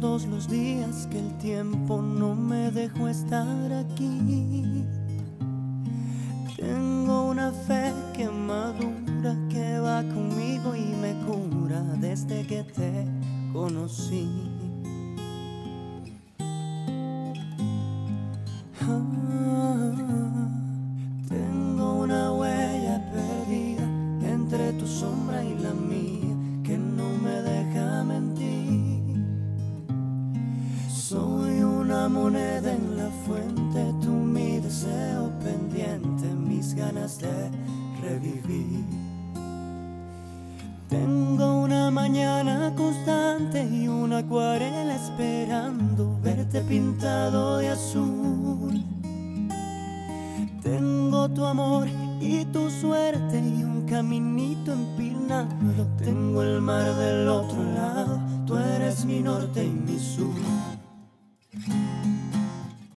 todos los días que el tiempo no me dejó estar aquí. Tengo una fe que madura, que va conmigo y me cura desde que te conocí. Ah, tengo una huella perdida entre tu sombra y la mía moneda en la fuente, tú mi deseo pendiente, mis ganas de revivir. Tengo una mañana constante y una acuarela esperando verte pintado de azul. Tengo tu amor y tu suerte y un caminito empinado. Tengo el mar del otro lado, tú eres mi norte y mi sur.